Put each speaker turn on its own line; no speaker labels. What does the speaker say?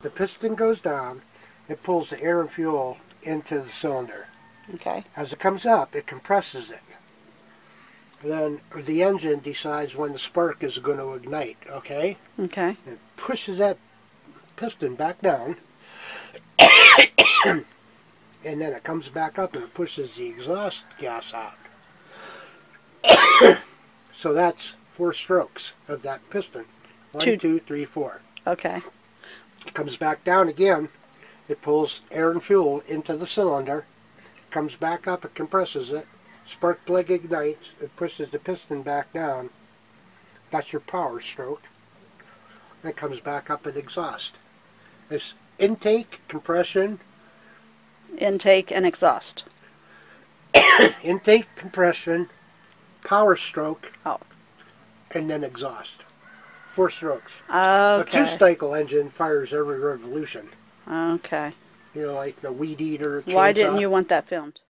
The piston goes down, it pulls the air and fuel into the cylinder.
Okay.
As it comes up, it compresses it. Then the engine decides when the spark is going to ignite, okay?
Okay.
It pushes that piston back down. and then it comes back up and it pushes the exhaust gas out. so that's four strokes of that piston. One,
Two.
two, three, four.
Okay.
Comes back down again. It pulls air and fuel into the cylinder. Comes back up, it compresses it. Spark plug ignites. It pushes the piston back down. That's your power stroke. It comes back up at exhaust. It's intake, compression,
Intake and exhaust.
intake, compression, power stroke,
Oh.
and then exhaust. Four strokes.
Okay.
A two-cycle engine fires every revolution.
Okay.
You know, like the weed eater.
Why didn't you want that filmed?